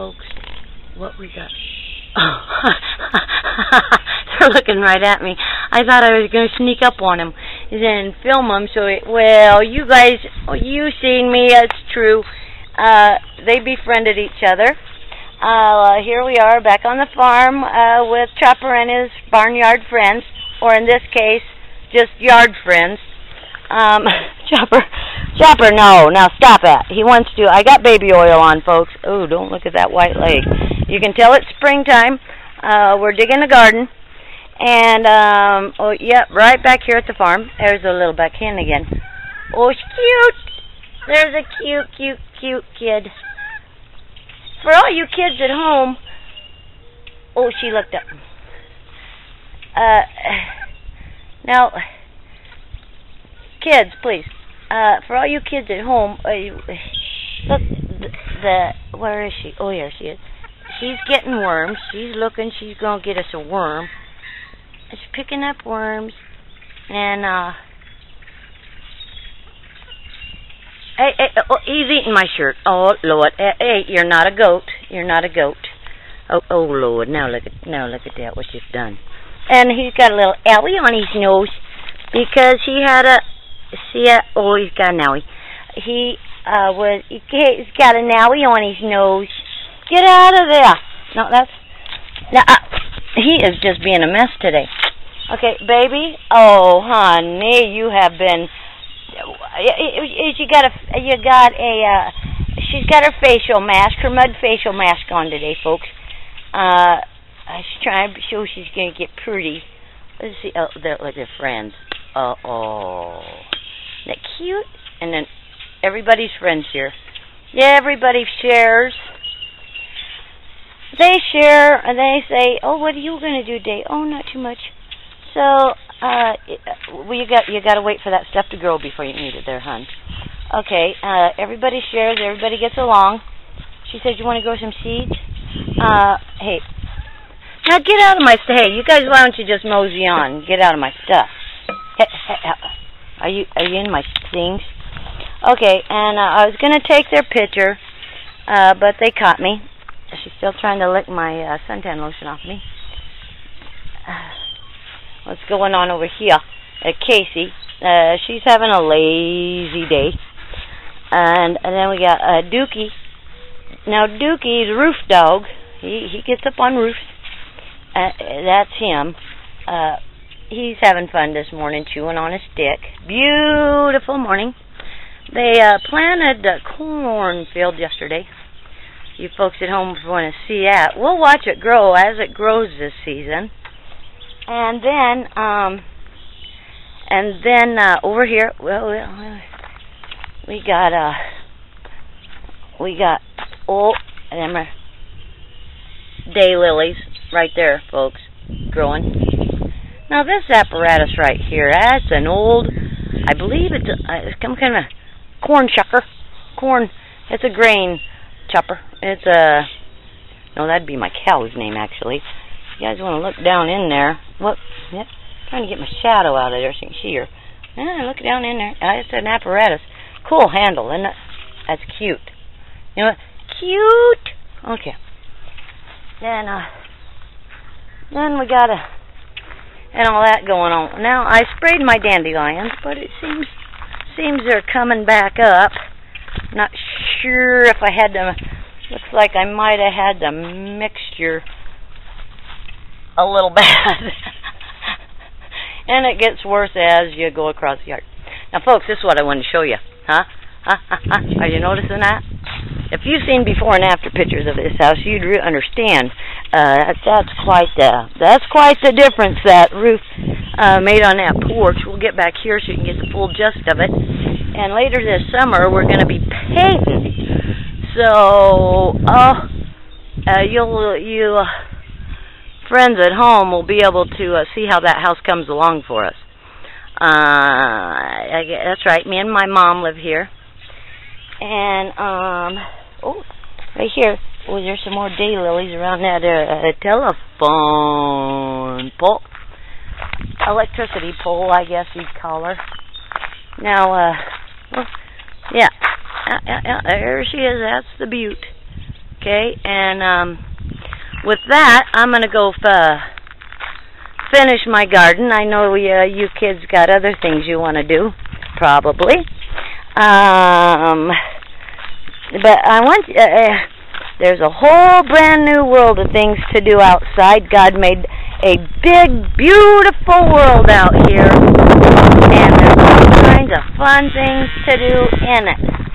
folks, what we got. Oh, They're looking right at me. I thought I was going to sneak up on him and film him. So, it, well, you guys, you seen me. It's true. Uh, they befriended each other. Uh, here we are back on the farm uh, with Chopper and his barnyard friends, or in this case, just yard friends. Um, Chopper, Chopper, no, now stop it. He wants to. I got baby oil on, folks. Oh, don't look at that white leg. You can tell it's springtime. Uh, we're digging the garden. And, um, oh, yep, yeah, right back here at the farm. There's a little back hen again. Oh, she's cute. There's a cute, cute, cute kid. For all you kids at home, oh, she looked up. Uh, now, kids, please. Uh, for all you kids at home, uh, look, the, the, where is she? Oh, here she is. She's getting worms. She's looking. She's gonna get us a worm. She's picking up worms, and uh. Hey, hey, oh, he's eating my shirt. Oh Lord, hey, you're not a goat. You're not a goat. Oh, oh Lord, now look at now look at that what you've done. And he's got a little owie on his nose because he had a see a oh he's got an owie. He uh was he, he's got an owie on his nose. Get out of there. No, that's now. Uh, he is just being a mess today. Okay, baby. Oh, honey, you have been. You got a. You got a. Uh, she's got her facial mask, her mud facial mask on today, folks. Uh, she's trying to show she's gonna get pretty. Let's see. Oh, they're like their friends. Uh oh, isn't that cute? And then everybody's friends here. Yeah, everybody shares they share and they say, "Oh, what are you going to do today?" "Oh, not too much." So, uh, well, you got you got to wait for that stuff to grow before you eat it, there, hon. Okay, uh, everybody shares, everybody gets along. She said, "You want to grow some seeds?" Uh, hey, now get out of my. Hey, you guys, why don't you just mosey on? Get out of my stuff. Are you are you in my things? Okay, and uh, I was gonna take their picture, uh, but they caught me. She's still trying to lick my uh, suntan lotion off me. What's going on over here? Uh, Casey, uh, she's having a lazy day. And and then we got uh, Dookie. Now Dookie's roof dog. He he gets up on roofs. Uh, that's him. Uh, he's having fun this morning, chewing on a stick. Beautiful morning. They uh, planted a cornfield yesterday you folks at home want to see that. We'll watch it grow as it grows this season. And then, um, and then uh, over here, well, we got uh, we got oh, them are day lilies right there, folks, growing. Now this apparatus right here, that's an old, I believe it's, a, uh, it's some kind of corn shucker, corn. It's a grain chopper. It's a no, that'd be my cow's name actually. You guys want to look down in there? What? Yeah, trying to get my shadow out of there so you can see. Yeah, look down in there. Uh, it's an apparatus. Cool handle, it? That's cute. You know what? Cute. Okay. Then uh, then we got a and all that going on. Now I sprayed my dandelions, but it seems seems they're coming back up. Not sure if I had to. Looks like I might have had the mixture a little bad. and it gets worse as you go across the yard. Now, folks, this is what I wanted to show you. Huh? Huh? huh? Are you noticing that? If you've seen before and after pictures of this house, you'd understand uh, that's quite the that's quite the difference that roof uh, made on that porch. We'll get back here so you can get the full gist of it. And later this summer, we're going to be painting. So, uh, uh, you'll you uh, friends at home will be able to uh, see how that house comes along for us. Uh, I, that's right. Me and my mom live here, and um, oh, right here. Oh, there's some more daylilies around that uh, telephone pole, electricity pole, I guess you'd call her. Now, uh, well, yeah, there she is. That's the butte. Okay, and um, with that, I'm gonna go uh, finish my garden. I know uh, you kids got other things you want to do, probably. Um, but I want. Uh, uh, there's a whole brand new world of things to do outside. God made a big, beautiful world out here, and there's all kinds of fun things to do in it.